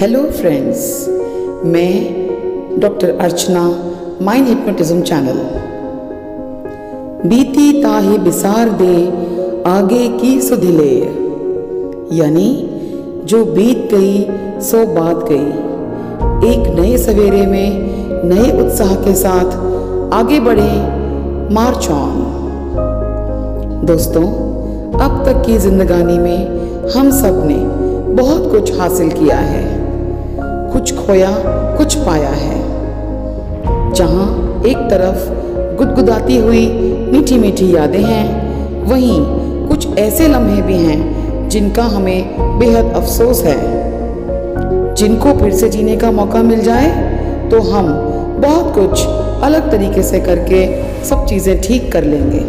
Hello friends मैं doctor Archana mind hypnotism channel बीती ताही बिसार दे, आगे की सुधिले यानी, जो बीत गई, सो बात गई। एक नए सवेरे में, नए उत्साह के साथ, आगे बढ़े, मार्च ऑन। दोस्तों, अब तक की जिंदगानी में हम सबने बहुत कुछ हासिल किया है। कुछ खोया, कुछ पाया है। जहाँ एक तरफ़ गुदगुदाती हुई मीठी मीठी यादें हैं, वहीं कुछ ऐसे लम्हे भी हैं जिनका हमें बेहद अफसोस है। जिनको फिर से जीने का मौका मिल जाए तो हम बहुत कुछ अलग तरीके से करके सब चीज़ें ठीक कर लेंगे।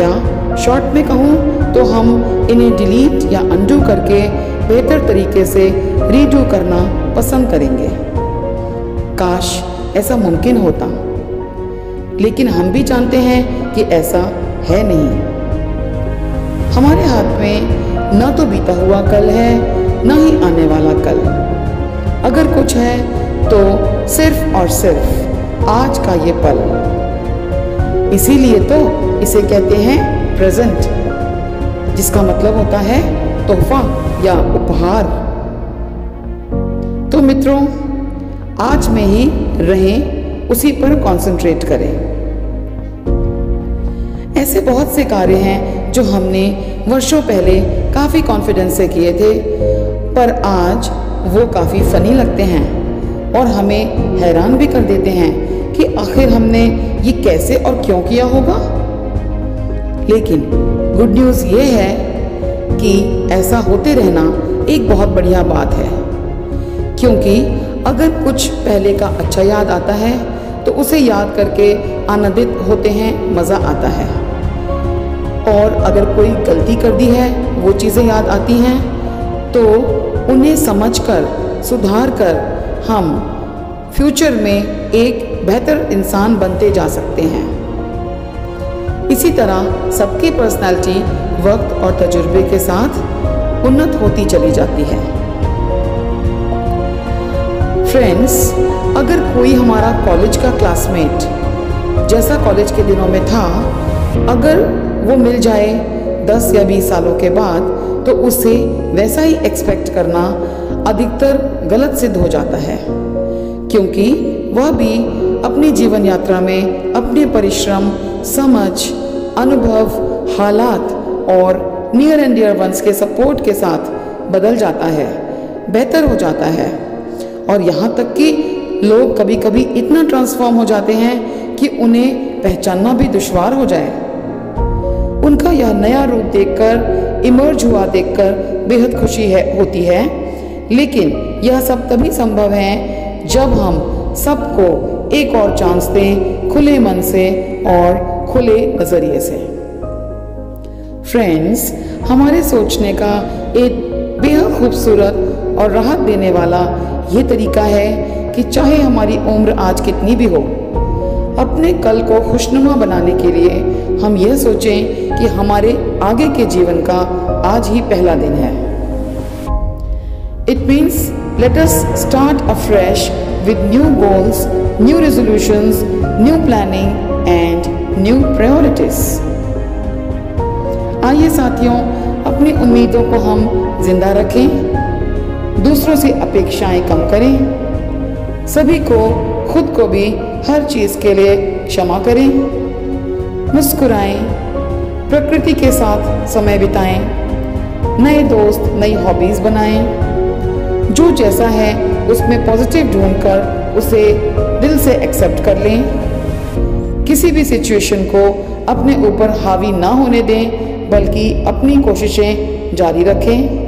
या शॉर्ट में कहूँ तो हम इन्हें डिलीट या अंडू करके बेहतर तरीके से रीडू करना पसंद करेंगे। काश ऐसा मुमकिन होता। लेकिन हम भी जानते हैं कि ऐसा है नहीं। हमारे हाथ में न तो बीता हुआ कल है, न ही आने वाला कल। अगर कुछ है तो सिर्फ़ और सिर्फ़ आज का ये पल। इसीलिए तो इसे कहते हैं प्रेजेंट जिसका मतलब होता है तोहफा या उपहार। तो मित्रों, आज में ही रहें, उसी पर कंसंट्रेट करें। ऐसे बहुत से कार्य हैं जो हमने वर्षों पहले काफ़ी कॉन्फिडेंस से किए थे, पर आज वो काफ़ी फनी लगते हैं और हमें हैरान भी कर देते हैं कि आखिर हमने ये कैसे और क्यों किया होगा। लेकिन गुड न्यूज़ ये है कि ऐसा होते रहना एक बहुत बढ़िया बात है। क्योंकि अगर कुछ पहले का अच्छा याद आता है तो उसे याद करके आनंदित होते हैं, मज़ा आता है। और अगर कोई गलती कर दी है, वो चीज़ें याद आती हैं तो उन्हें समझकर सुधार कर हम फ्यूचर में एक बेहतर इंसान बनते जा सकते हैं। इसी तरह सबकी पर्सनालिटी वक्त और तजुर्बे के साथ उन्नत होती चली जाती है। फ्रेंड्स अगर कोई हमारा कॉलेज का क्लासमेट जैसा कॉलेज के दिनों में था, अगर वो मिल जाए 10 या 20 सालों के बाद तो उससे वैसा ही एक्सपेक्ट करना अधिकतर गलत सिद्ध हो जाता है। क्योंकि वह भी अपनी जीवन यात्रा में अपने परिश्रम, समझ, अनुभव, हालात और नियर एंड डियर वंस के सपोर्ट के साथ बदल जाता है, बेहतर हो जाता है। और यहाँ तक कि लोग कभी कभी इतना ट्रांसफॉर्म हो जाते हैं कि उन्हें पहचानना भी दुश्वार हो जाए। उनका यह नया रूप देखकर इमर्ज हुआ देखकर बेहद खुशी है, होती है। लेकिन यह सब तभी संभव है जब हम सबको एक और चांस दें खुले मन से और खुले नज़रिए से। फ्रेंड्स हमारे सोचने का एक बेहद खूबसूरत और राहत देने वाला ये तरीका है कि चाहे हमारी उम्र आज कितनी भी हो अपने कल को खुशनुमा बनाने के लिए हम यह सोचें कि हमारे आगे के जीवन का आज ही पहला दिन है it means let us start afresh with new goals, new resolutions, new planning and new priorities. आइए साथियों, अपनी उम्मीदों को हम ज़िंदा रखें, दूसरों से अपेक्षाएँ कम करें, सभी को, खुद को भी हर चीज़ के लिए क्षमा करें, मुस्कुराएँ, प्रकृति के साथ समय बिताएँ, नए दोस्त, नई हॉबीज़ बनाएँ, जो जैसा है उसमें पॉजिटिव ढूंढकर उसे दिल से एक्सेप्ट कर लें। किसी भी सिचुएशन को अपने ऊपर हावी ना होने दें बल्कि अपनी कोशिशें जारी रखें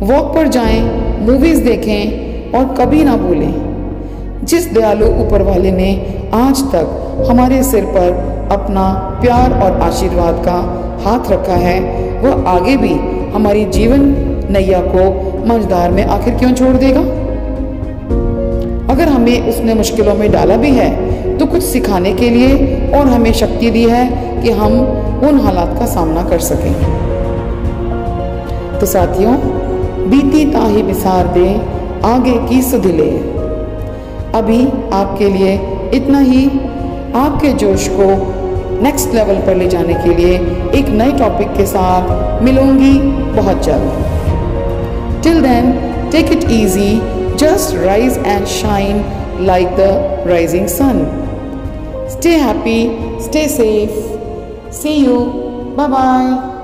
वॉक पर जाएँ, मूवीज़ देखें और कभी ना भूलें। जिस दयालु ऊपर वाले ने आज तक हमारे सिर पर अपना प्यार और आशीर्वाद का हाथ रखा है वह आगे भी हमारी जीवन नैया को मझदार में आखिर क्यों छोड़ देगा? अगर हमें उसने मुश्किलों में डाला भी है तो कुछ सिखाने के लिए और हमें शक्ति दी है कि हम उन हालात का सामना कर सकें तो साथियों बीती ताही बिसार दे आगे की सुधिले अभी आपके लिए इतना ही आपके जोश को नेक्स्ट लेवल पर ले जाने के लिए एक नए टॉपिक के साथ मिलूँगी बहुत जल्द till then take it easy just rise and shine like the rising sun. Stay happy, stay safe. See you. Bye bye.